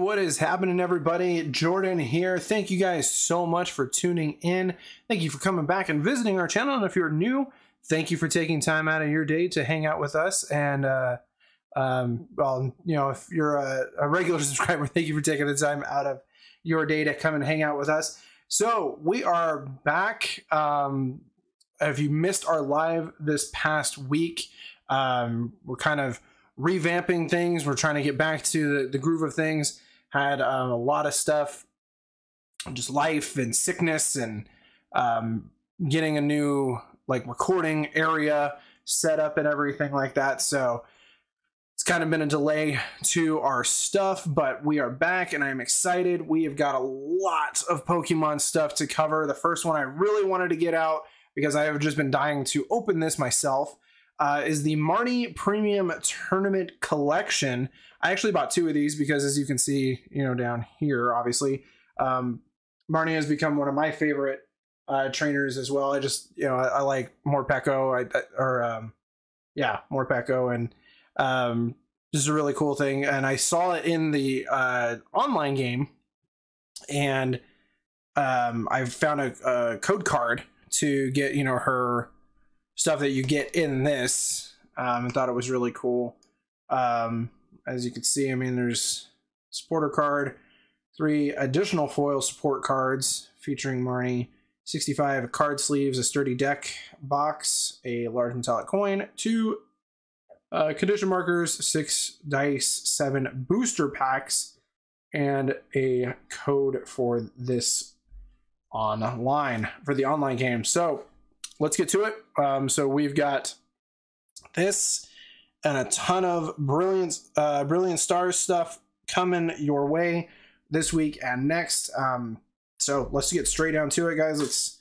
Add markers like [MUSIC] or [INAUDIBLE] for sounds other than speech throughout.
what is happening, everybody? Jordan here. Thank you guys so much for tuning in. Thank you for coming back and visiting our channel. And if you're new, thank you for taking time out of your day to hang out with us. And, uh, um, well, you know, if you're a, a regular [LAUGHS] subscriber, thank you for taking the time out of your day to come and hang out with us. So we are back. Um, if you missed our live this past week, um, we're kind of revamping things. We're trying to get back to the, the groove of things. Had um, a lot of stuff, just life and sickness, and um, getting a new like recording area set up and everything like that. So it's kind of been a delay to our stuff, but we are back and I'm excited. We have got a lot of Pokemon stuff to cover. The first one I really wanted to get out because I have just been dying to open this myself uh, is the Marnie Premium Tournament Collection. I actually bought two of these because, as you can see, you know, down here, obviously, um, Marnie has become one of my favorite uh, trainers as well. I just, you know, I, I like Morpeko, I, I, or um, yeah, Morpeko, and um, is a really cool thing. And I saw it in the uh, online game, and um, I found a, a code card to get, you know, her stuff that you get in this. Um, I thought it was really cool. Um, as you can see, I mean, there's supporter card, three additional foil support cards featuring Marnie, 65 card sleeves, a sturdy deck box, a large metallic coin, two uh, condition markers, six dice, seven booster packs, and a code for this online for the online game. So let's get to it. Um, so we've got this and a ton of brilliant, uh, brilliant stars stuff coming your way this week and next. Um, so let's get straight down to it, guys. Let's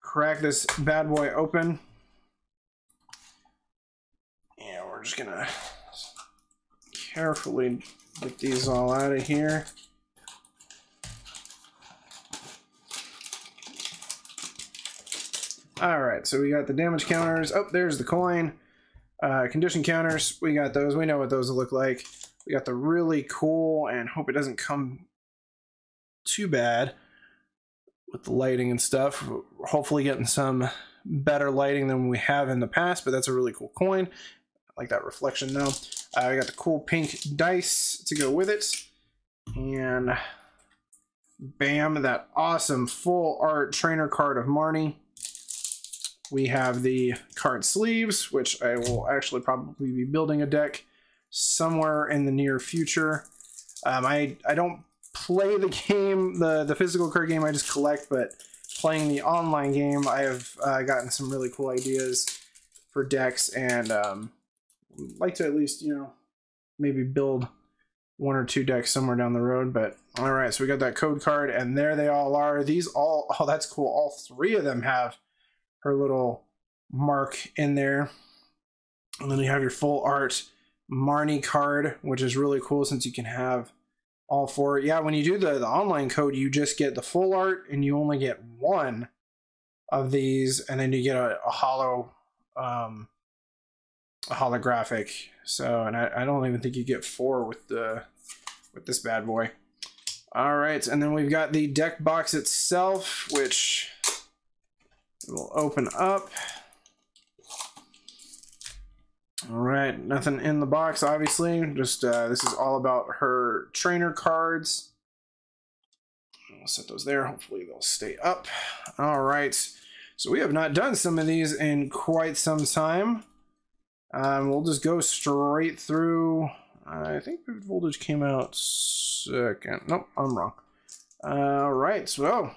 crack this bad boy open. Yeah, we're just gonna carefully get these all out of here. All right, so we got the damage counters. Oh, there's the coin. Uh, condition counters, we got those. We know what those look like. We got the really cool, and hope it doesn't come too bad with the lighting and stuff. Hopefully getting some better lighting than we have in the past, but that's a really cool coin. I like that reflection though. Uh, I got the cool pink dice to go with it. And bam, that awesome full art trainer card of Marnie. We have the card sleeves, which I will actually probably be building a deck somewhere in the near future. Um, I, I don't play the [LAUGHS] game, the, the physical card game, I just collect, but playing the online game, I have uh, gotten some really cool ideas for decks and um, like to at least, you know, maybe build one or two decks somewhere down the road. But all right, so we got that code card, and there they all are. These all, [LAUGHS] oh, that's cool. All three of them have her little mark in there. And then you have your full art Marnie card, which is really cool since you can have all four. Yeah, when you do the, the online code, you just get the full art and you only get one of these, and then you get a, a hollow um a holographic. So and I, I don't even think you get four with the with this bad boy. All right, and then we've got the deck box itself, which will open up. All right, nothing in the box, obviously. Just uh, this is all about her trainer cards. I'll set those there. Hopefully they'll stay up. All right, so we have not done some of these in quite some time. Um, we'll just go straight through. I think Voltage came out second. Nope, I'm wrong. All right, so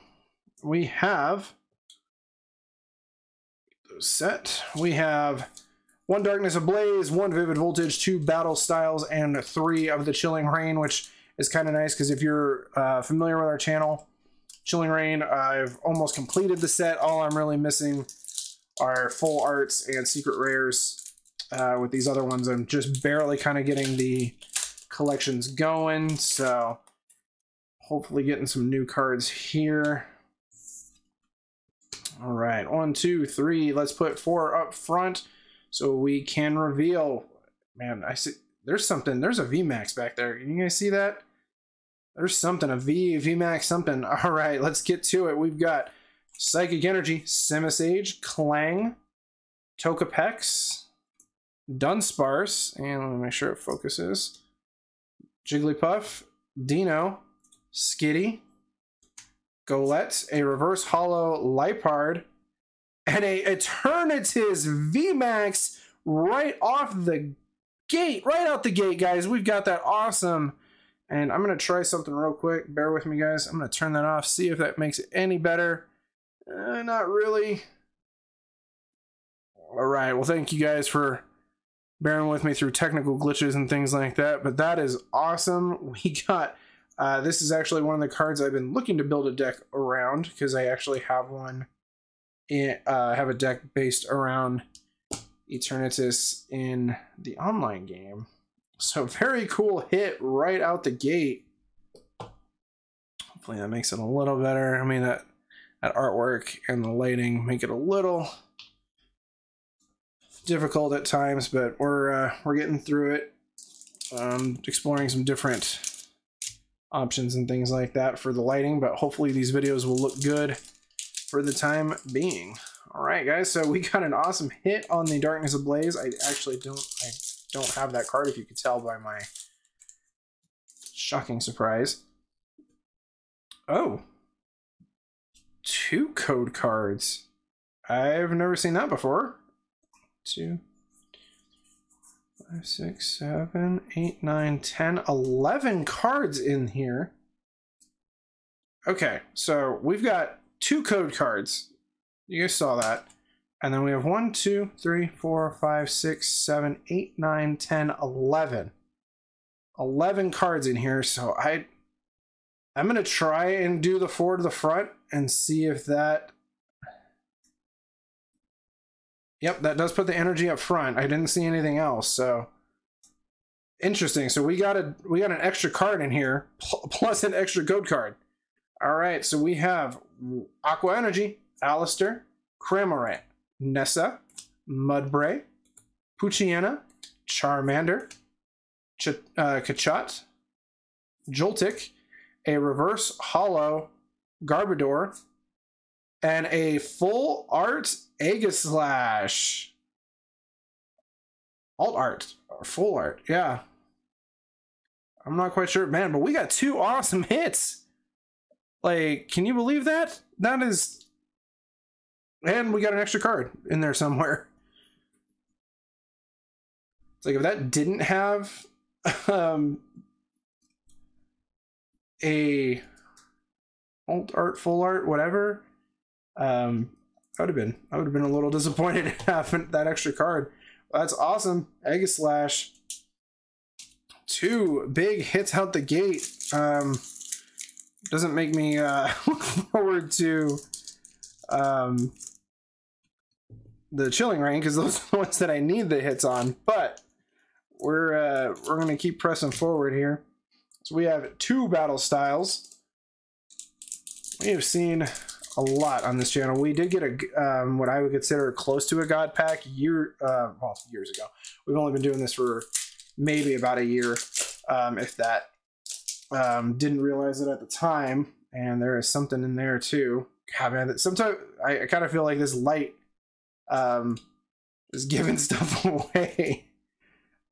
we have set. We have one Darkness Ablaze, one Vivid Voltage, two Battle Styles, and three of the Chilling Reign, which is kind of nice because if you're uh, familiar with our channel, Chilling Reign, I've almost completed the set. All I'm really missing are full arts and secret rares. Uh, with these other ones, I'm just barely kind of getting the collections going, so hopefully getting some new cards here. All right, one, two, three. Let's put four up front so we can reveal. Man, I see there's something. There's a VMAX back there. Can you guys see that? There's something, a V, VMAX something. [LAUGHS] All right, let's get to it. We've got Psychic Energy, Simisage, Klang, Togepex, Dunsparce, and let me make sure it focuses. Jigglypuff, Dino, Skitty, Golett, a Reverse Hollow Liepard, and a Eternatus VMAX right off the gate, right out the gate, guys. We've got that awesome. And I'm going to try something real quick. Bear with me, guys. I'm going to turn that off, see if that makes it any better. Uh, not really. All right. Well, thank you guys for bearing with me through technical glitches and things like that. But that is awesome. [LAUGHS] We got. Uh, this is actually one of the cards I've been looking to build a deck around because I actually have one. In, uh, have a deck based around Eternatus in the online game. So [LAUGHS] very cool hit right out the gate. Hopefully that makes it a little better. I mean that that artwork and the lighting make it a little difficult at times, but we're uh, we're getting through it. Um, exploring some different options and things like that for the lighting, but hopefully these videos will look good for the time being. All right, guys, so we [LAUGHS] got an awesome hit on the Darkness Ablaze. I actually don't I don't have that card, if you could tell by my shocking surprise. Oh, two code cards. I've never seen that before. Two, five, six, seven, eight, nine, ten, eleven cards in here. Okay, so we've got two code cards. You guys saw that. And then we have one, two, three, four, five, six, seven, eight, nine, ten, eleven. Eleven cards in here, so I I'm gonna try and do the four to the front and see if that Yep, that does put the energy up front. I didn't see anything else, so interesting. So we got a we got an extra card in here [LAUGHS] plus an extra code card. All right, so we have Aqua Energy, Allister, Cramorant, Nessa, Mudbray, Poochyena, Charmander, Ch uh, Kachat, Joltik, a reverse hollow Garbodor, and a full art Aegislash. Alt art or full art, yeah. I'm not quite sure, man, but we got two awesome hits. Like, can you believe that? That is. And we got an extra card in there somewhere. It's like if that didn't have um, a alt art, full art, whatever, um, I would have been. I would have been a little [LAUGHS] disappointed having that extra card. That's awesome. Aegislash. Two big hits out the gate. Um, doesn't make me uh, [LAUGHS] look forward to um, the chilling reign because those [LAUGHS] are the ones that I need the hits on. But we're uh, we're gonna keep pressing forward here. So we have two battle styles. We have seen a lot on this channel. We did get a um, what I would consider close to a god pack year uh, well years ago. We've only been doing this for maybe about a year, um, if that. Um, didn't realize it at the time, and there is something in there too. God, man, sometimes I, I kind of feel like this light um, is [LAUGHS] giving stuff [LAUGHS] away.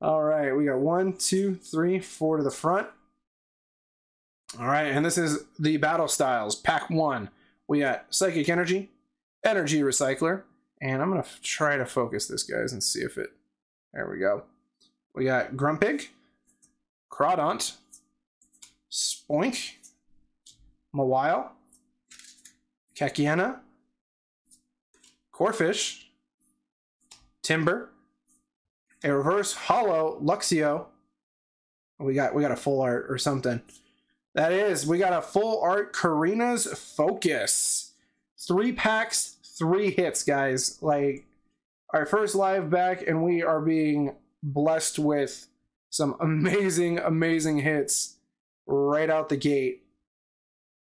All right, we got one, two, three, four to the front. All right, and this is the battle styles, pack one. We got Psychic Energy, Energy Recycler, and I'm going to try to focus this, guys, and see if it... There we go. We got Grumpig, Crawdaunt, Spoink, Mawile, Kakiana, Corphish, Timburr, a reverse hollow Luxio. We got we got a full art or something. That is, we got a full art Korrina's Focus. Three packs, three hits, guys. Like our first live back, and we are being blessed with some [LAUGHS] amazing, amazing hits right out the gate.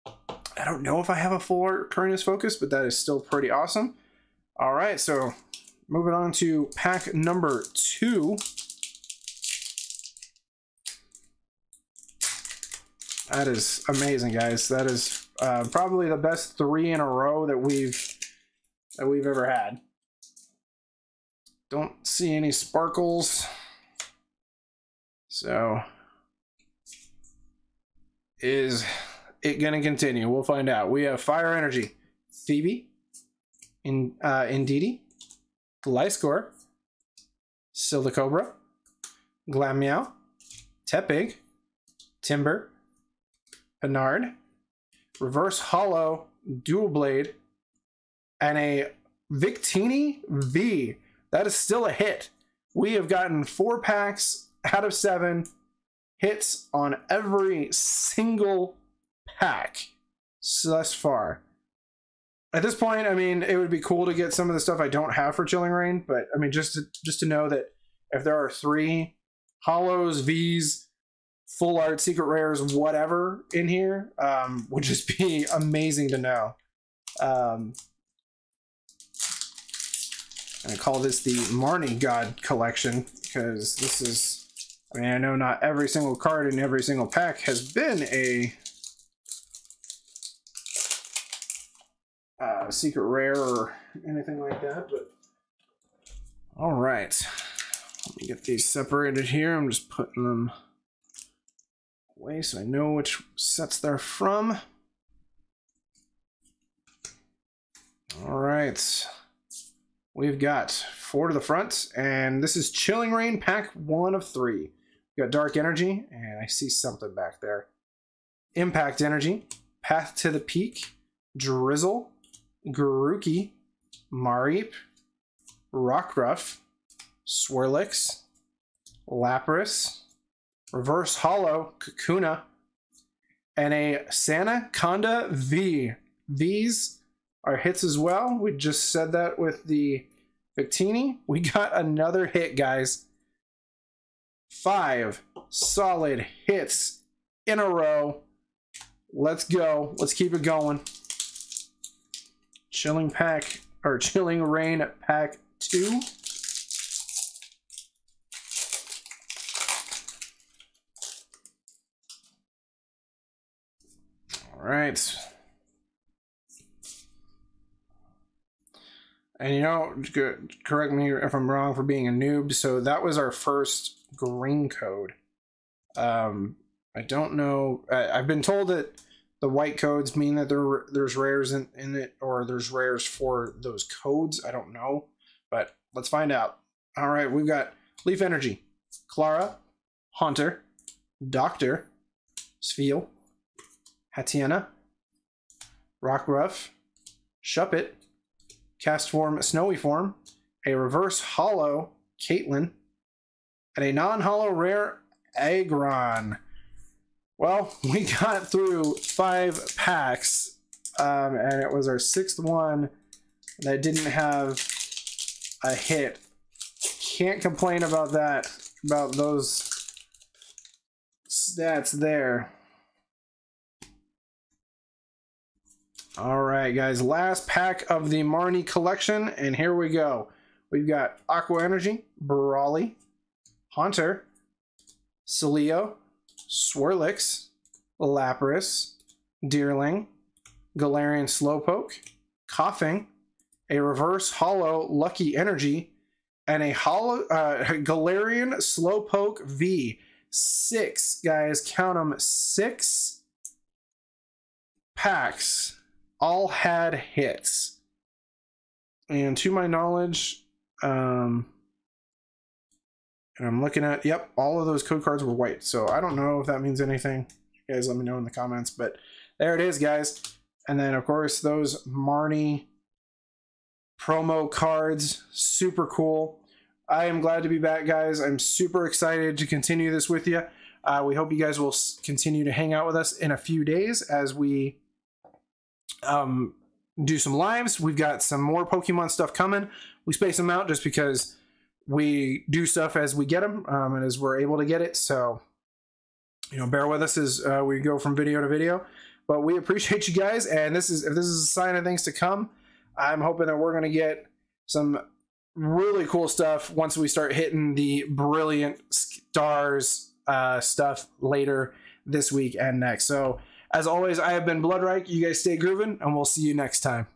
I don't know if I have a full art Korrina's Focus, but that is still pretty awesome. All right, so moving on to pack number two. That is amazing, guys. That is uh, probably the best three in a row that we've that we've ever had. Don't see any sparkles. So is it going to continue? We'll find out. We have Fire Energy, Phoebe, in uh, Indeedee, Gliscor, Silicobra, Glameow, Tepig, Timburr, Bernard, Reverse Hollow, Doublade, and a Victini V. That is still a hit. We have gotten four packs out of seven hits on every single pack thus far. At this point, I mean, it would be cool to get some of the stuff I don't have for Chilling Reign, but I mean, just to, just to know that if there are three hollows, V's, full art, secret rares, whatever in here, um, would just be [LAUGHS] amazing to know. Um, I call this the Marnie God collection because this is, I mean, I know not every single card in every single pack has been a uh, secret rare or anything like that, but all right. Let me get these separated here. I'm just putting them away so I know which sets they're from. All right. We've got four to the front, and this is Chilling Reign, pack one of three. We got Dark Energy, and I see something back there. Impact Energy, Path to the Peak, Drizzile, Grookey, Mareep, Rockruff, Swirlix, Lapras, Reverse Hollow, Kakuna, and a Sandaconda V. These are hits as well. We just said that with the Victini. We [LAUGHS] got another hit, guys. Five solid hits in a row. Let's go. Let's keep it going. Chilling pack or [LAUGHS] chilling Reign pack two. All right. And you know, correct me if I'm wrong for being a noob. So that was our first green code. Um, I don't know. I, have been told that the white codes mean that there there's rares in, in it, or there's rares for those codes. I don't know, but let's find out. All right, we've got Leaf Energy, Klara, Haunter, Doctor, Spheal, Hatenna, Rockruff, Shuppet, Castform Snowy Form, a Reverse Hollow Caitlin, and a non-hollow rare Aggron. Well, [LAUGHS] we got through five packs, um, and it was our sixth one that didn't have a hit. Can't complain about that, about those stats there. All right, guys, last pack of the Marnie collection, and here we go. We've got Aqua Energy, Brawly, Haunter, Celio, Swirlix, Lapras, Deerling, Galarian Slowpoke, Koffing, a Reverse Hollow Lucky Energy, and a Hollow uh, [LAUGHS] Galarian Slowpoke V. Six, guys, count them, six packs all had hits. And to my knowledge, um, and I'm looking at, yep, all of those code cards were white. So I don't know if that means anything. You guys let me know in the comments. But there it is, guys. And then, of course, those Marnie promo cards. Super cool. I am glad to be back, guys. I'm super excited to continue this with you. Uh, we hope you guys will continue to hang out with us in a few days as we um, do some lives. We've got some more Pokemon stuff coming. We space them out just because we do stuff as we get them um, and as we're able to get it. So, you know, bear with us as uh, we go from video to video. But we appreciate you guys, and this is if this is a sign of things to come. I'm hoping that we're going to get some really cool stuff once we start hitting the brilliant stars uh, stuff later this week and next. So, as always, I have been Bloodreich. You guys stay grooving, and we'll see you next time.